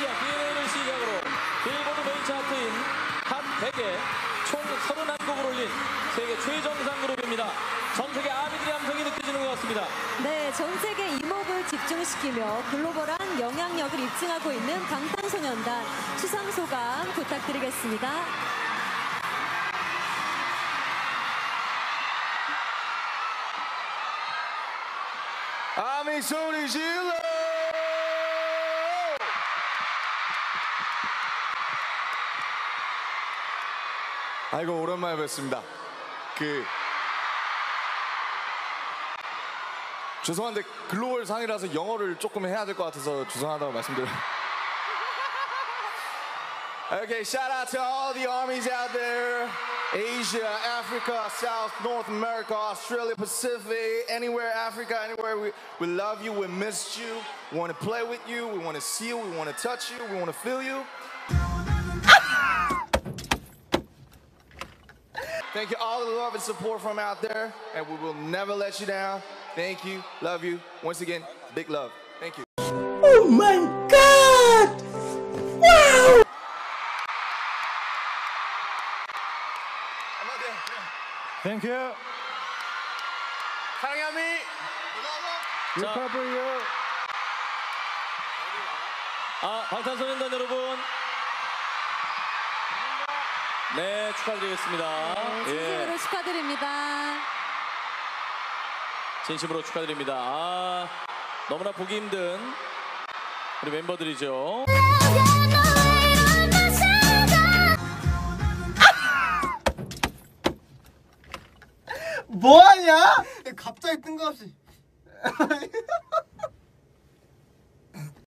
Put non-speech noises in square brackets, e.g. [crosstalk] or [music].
오스트레일리아 DNA를 시작으로 빌보드 메인 차트인 탑 100에 총 31곡을 올린 세계 최정상 그룹입니다. 전 세계 아미들의 함성이 느껴지는 것 같습니다. 네, 전 세계 이목을 집중시키며 글로벌한 영향력을 입증하고 있는 방탄소년단 수상 소감 부탁드리겠습니다. 아미 소리 질러 아이고 오랜만에 뵙습니다 그 죄송한데 글로벌 상이라서 영어를 조금 해야 될 것 같아서 죄송하다고 말씀드려요 Okay, shout out to all the armies out there Asia, Africa, South, North America, Australia, Pacific, anywhere, Africa, anywhere. We, we love you, we missed you, we want to play with you, we want to see you, we want to touch you, we want to feel you. Thank you all the love and support from out there, and we will never let you down. Thank you, love you. Once again, big love. Thank you. Oh my god! Wow! Thank you. 사랑해, 아미. 자, Recover you. 아, 방탄소년단 여러분. 네, 축하드리겠습니다. 진심으로 예, 축하드립니다. 진심으로 축하드립니다. 아, 너무나 보기 힘든 우리 멤버들이죠. 뭐하냐? 갑자기 뜬금없이 [laughs]